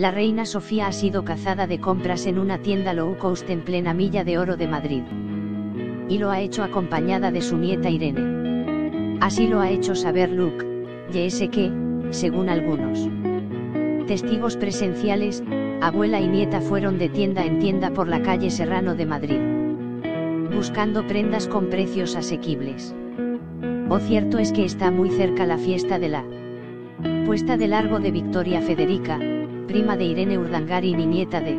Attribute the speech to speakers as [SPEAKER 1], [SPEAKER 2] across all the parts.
[SPEAKER 1] la reina Sofía ha sido cazada de compras en una tienda low cost en plena milla de oro de Madrid. Y lo ha hecho acompañada de su nieta Irene. Así lo ha hecho saber Luke, que, según algunos testigos presenciales, abuela y nieta fueron de tienda en tienda por la calle Serrano de Madrid. Buscando prendas con precios asequibles. O cierto es que está muy cerca la fiesta de la puesta de largo de Victoria Federica, prima de Irene Urdangarin y nieta de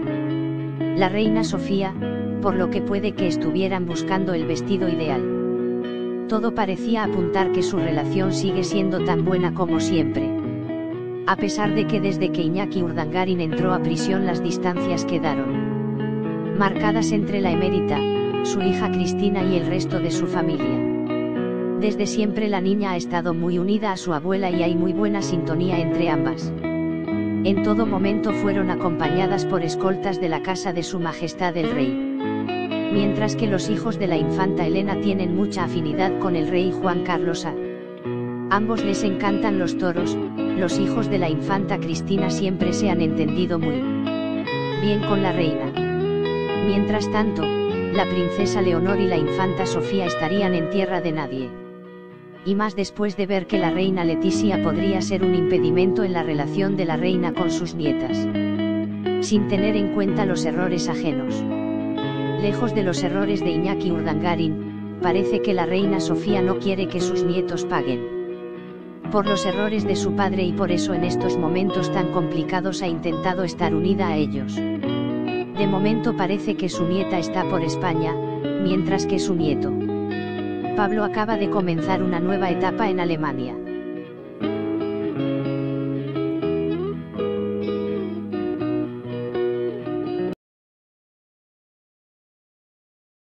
[SPEAKER 1] la reina Sofía, por lo que puede que estuvieran buscando el vestido ideal. Todo parecía apuntar que su relación sigue siendo tan buena como siempre. A pesar de que desde que Iñaki Urdangarin entró a prisión las distancias quedaron marcadas entre la emérita, su hija Cristina y el resto de su familia. Desde siempre la niña ha estado muy unida a su abuela y hay muy buena sintonía entre ambas. En todo momento fueron acompañadas por escoltas de la casa de su majestad el rey. Mientras que los hijos de la infanta Elena tienen mucha afinidad con el rey Juan Carlos A. Ambos les encantan los toros, los hijos de la infanta Cristina siempre se han entendido muy bien con la reina. Mientras tanto, la princesa Leonor y la infanta Sofía estarían en tierra de nadie y más después de ver que la reina Leticia podría ser un impedimento en la relación de la reina con sus nietas. Sin tener en cuenta los errores ajenos. Lejos de los errores de Iñaki Urdangarin, parece que la reina Sofía no quiere que sus nietos paguen por los errores de su padre y por eso en estos momentos tan complicados ha intentado estar unida a ellos. De momento parece que su nieta está por España, mientras que su nieto Pablo acaba de comenzar una nueva etapa en Alemania.